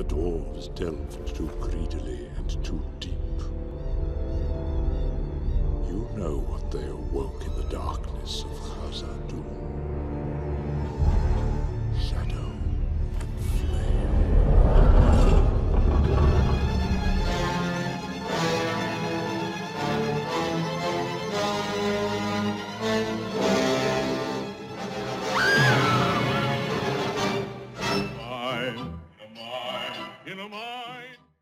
The dwarves delved too greedily and too deep. You know what they awoke in the darkness of Khazad-dûm. Shadow. and time in a mine.